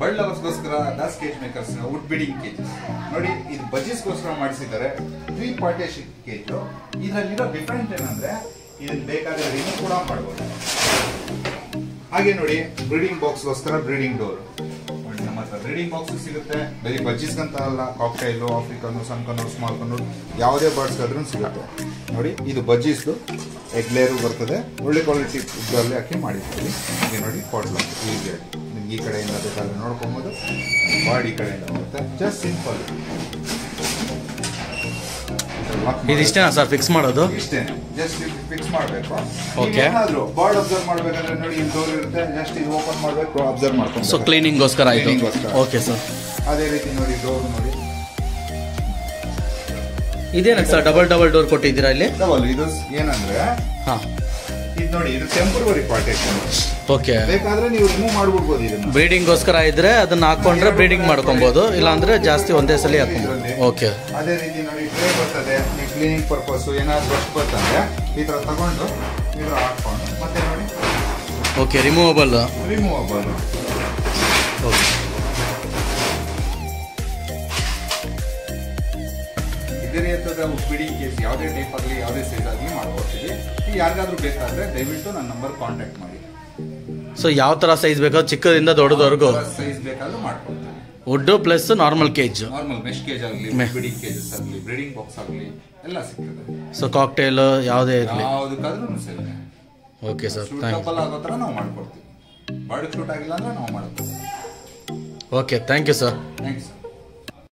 Bird ಲವರ್ಸ್ಗೋಸ್ಕರ Das cage makers wood breeding cages ನೋಡಿ, ಇದು ಬಜೀಸ್ಗೋಸ್ಕರ ಮಾಡಿಸಿದ್ದಾರೆ. ತ್ರೀ ಪಾರ್ಟೇಶನ್ ಕೇಜ್ ಇದರಲ್ಲಿರೋ ಡಿಫ್ರೆಂಟ್ ಏನಂದ್ರೆ ಇದನ್ನ ಬೇಕಾದ್ರೆ ರಿಮೂವ್ ಕೂಡ ಮಾಡ್ಬೋದು. ಹಾಗೆ ನೋಡಿ ಬ್ರೀಡಿಂಗ್ ಬಾಕ್ಸ್ಗೋಸ್ಕರ ಬ್ರೀಡಿಂಗ್ ಡೋರ್ ನಮ್ಮ ಹತ್ರ ಬ್ರೀಡಿಂಗ್ ಬಾಕ್ಸ್ ಸಿಗುತ್ತೆ. ಬರೀ ಬಜ್ಜಿಸ್ಗಂತ ಅಲ್ಲ ಕಾಕ್ಟೈಲು ಆಫ್ರಿಕನ್ನು ಸಣ್ಕನೂರು ಸ್ಮಾಲ್ ಕನ್ನೂರು ಯಾವುದೇ ಬರ್ಡ್ಸ್ ಆದ್ರೂ ಸಿಗುತ್ತೆ. ನೋಡಿ, ಇದು ಬಜ್ಜೀಸ್ದು ಎಗ್ಲೇರು ಬರ್ತದೆ. ಒಳ್ಳೆ ಕ್ವಾಲಿಟಿ ಇದರಲ್ಲಿ ಹಾಕಿ ಮಾಡಿರ್ತೀವಿ ಹಾಗೆ ನೋಡಿ ಕಾಟ್ಲ ಈಸಿಯಾಗಿ ನಿಮ್ಗೆ ಈ ಕಡೆಯಿಂದ ಬೇಕಾದ್ರೆ ನೋಡ್ಕೊಬೋದು. ಬಾಡಿ ಕಡೆಯಿಂದ ಹೋಗುತ್ತೆ. ಜಸ್ಟ್ ಸಿಂಪಲ್ ಇದಿಷ್ಟೇನಾ ಸರ್? ಫಿಕ್ಸ್ ಮಾಡೋದು? ಇಷ್ಟೇ. ಜಸ್ಟ್ ಫಿಕ್ಸ್ ಮಾಡಬೇಕು. ಓಕೆ ಏನಾದರೂ ಬಾರ್ಡ್ ಅಬ್ಸರ್ವ್ ಮಾಡಬೇಕಂದ್ರೆ ನೋಡಿ ಇಲ್ಲಿ ಡೋರ್ ಇರುತ್ತೆ. ಜಸ್ಟ್ ಇದು ಓಪನ್ ಮಾಡಬೇಕು ಅಬ್ಸರ್ವ್ ಮಾಡ್ಕೊಂಡು ಸೊ ಕ್ಲೀನಿಂಗ್ಗೋಸ್ಕರ ಆಯಿತು. ಓಕೆ ಸರ್ ಅದೇ ರೀತಿ ನೋಡಿ ಡೋರ್ ನೋಡಿ. ಇದೇನಕ್ಕೆ ಸರ್ ಡಬಲ್ ಡಬಲ್ ಡೋರ್ ಕೊಟ್ಟಿದ್ದೀರಾ ಇಲ್ಲಿ? ಡಬಲ್ ಇದು ಏನಂದ್ರೆ ಹಾಂ. ಇದು ನೋಡಿ ಇದು ಟೆಂಪರರಿ ಪಾರ್ಟೇಷನ್ ಓಕೆ ಬೇಕಾದ್ರೆ ನೀವು ರಿಮೂವ್ ಮಾಡ್ಬಿಡ್ಬೋದು ಇದನ್ನ. ಬ್ರೀಡಿಂಗ್ಗೋಸ್ಕರ ಇದ್ರೆ ಅದನ್ನ ಹಾಕೊಂಡ್ರೆ ಬ್ರೀಡಿಂಗ್ ಮಾಡ್ಕೊಬಹುದು ಇಲ್ಲಾಂದ್ರೆ ಜಾಸ್ತಿ ಒಂದೇ ಸಲ ಹಾಕೊಂಡು ಓಕೆ ಅದೇ ರೀತಿ ನೋಡಿ ಟ್ರೇ ಬರ್ತದೆ ನೀವು ಕ್ಲೀನಿಂಗ್ ಪರ್ಪಸ್ ಏನಾದ್ರು ಬಸ್ ಬರ್ತಂದ್ರೆ ಈ ತರ ತಗೊಂಡು ಈ ತರ ಹಾಕೊಂಡು ಮತ್ತೆ ನೋಡಿ. ಓಕೆ ರಿಮೂವಬಲ್ ರಿಮೂವಬಲ್ ಇದೇ ರೀತಿಯಾದ ಉಪ್ಪಿಡಿ ಕೇಸ್ ಯಾವುದೇ ಟೈಪ್ ಆಗಲಿ ಯಾವುದೇ ಸೈಜ್ ಆಗಲಿ ಮಾಡ್ಕೊಡ್ತೀವಿ. ಈಗ ಯಾರಿಗಾದ್ರೂ ಬೇಕಾದ್ರೆ ದಯವಿಟ್ಟು ನನ್ನ ನಂಬರ್ ಕಾಂಟ್ಯಾಕ್ಟ್ ಮಾಡಿ. ಸೊ ಯಾವ ಥರ ಸೈಜ್ ಬೇಕೋ ಚಿಕ್ಕದಿಂದ ದೊಡ್ಡದವರೆಗೂ. ಸೈಜ್ ಬೇಕಾದ್ರೂ ಮಾಡ್ಕೊಡ್ತೀವಿ. Wood plus normal cage normal mesh cage ಆಗಲಿ ಬಿಡಿಂಗ್ ಕೇಜಸ್ ಆಗಲಿ ಬ್ರೀಡಿಂಗ್ ಬಾಕ್ಸ್ ಆಗಲಿ ಎಲ್ಲ ಸಿಗ್ತದೆ. ಸೊ ಕಾಕ್ಟೇಲ್ ಯಾವುದೇ ಇರಲಿ. ಯಾವುದಕ್ಕಾದ್ರೂ ಸರಿ. ಓಕೆ ಸರ್ ಥ್ಯಾಂಕ್ ಸೂಟಬಲ್ ಆಗೋ ಥರ ನಾವು ಮಾಡ್ಕೊಡ್ತೀವಿ. ಬಾಡಿ ಸೂಟ್ ಆಗಿಲ್ಲ ಅಂದ್ರೆ ನಾವು ಮಾಡ್ಕೊಡ್ತೀವಿ. Okay thank you sir thanks sir